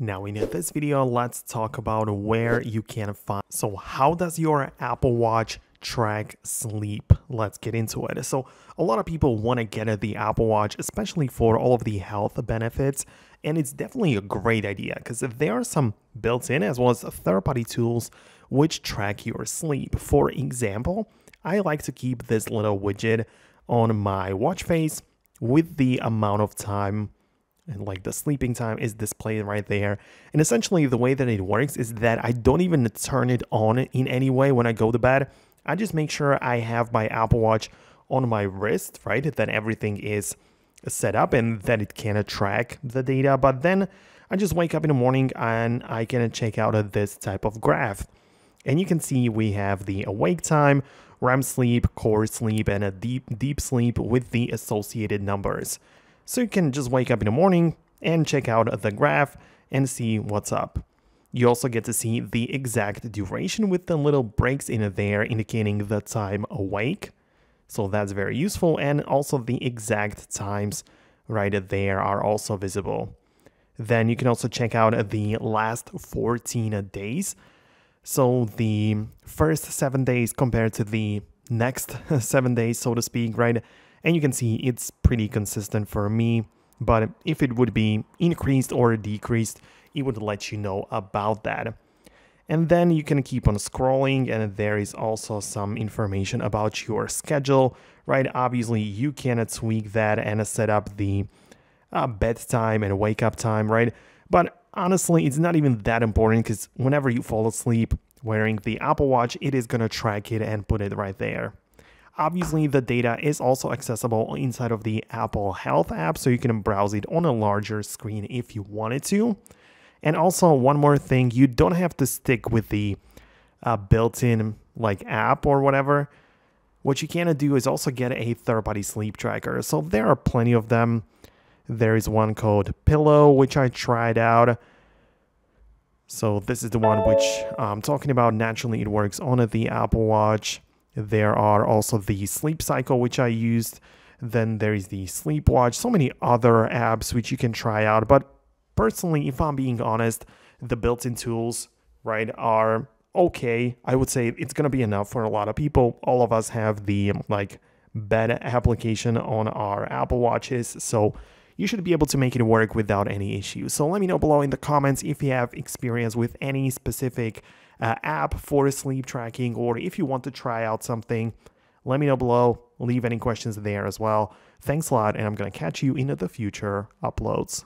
Now in this video, let's talk about where you can find. So how does your Apple Watch track sleep? Let's get into it. So a lot of people want to get the Apple Watch, especially for all of the health benefits. And it's definitely a great idea because there are some built in as well as third party tools which track your sleep. For example, I like to keep this little widget on my watch face with the amount of time and like the sleeping time is displayed right there. And essentially the way that it works is that I don't even turn it on in any way when I go to bed. I just make sure I have my Apple Watch on my wrist, right? That everything is set up and that it can track the data. But then I just wake up in the morning and I can check out this type of graph. And you can see we have the awake time, REM sleep, core sleep, and a deep deep sleep with the associated numbers. So you can just wake up in the morning and check out the graph and see what's up. You also get to see the exact duration with the little breaks in there indicating the time awake. So that's very useful and also the exact times right there are also visible. Then you can also check out the last 14 days. So the first seven days compared to the next seven days, so to speak, right? And you can see it's pretty consistent for me but if it would be increased or decreased it would let you know about that. And then you can keep on scrolling and there is also some information about your schedule right? Obviously you can tweak that and set up the uh, bedtime and wake up time right? But honestly it's not even that important because whenever you fall asleep wearing the apple watch it is going to track it and put it right there Obviously, the data is also accessible inside of the Apple Health app, so you can browse it on a larger screen if you wanted to. And also, one more thing, you don't have to stick with the uh, built-in like app or whatever. What you can do is also get a third-party sleep tracker. So there are plenty of them. There is one called Pillow, which I tried out. So this is the one which I'm talking about. Naturally, it works on the Apple Watch. There are also the sleep cycle, which I used. Then there is the sleep watch, so many other apps which you can try out. But personally, if I'm being honest, the built-in tools, right, are okay. I would say it's going to be enough for a lot of people. All of us have the like bed application on our Apple Watches. So you should be able to make it work without any issues. So let me know below in the comments if you have experience with any specific uh, app for sleep tracking, or if you want to try out something, let me know below. Leave any questions there as well. Thanks a lot, and I'm going to catch you in the future uploads.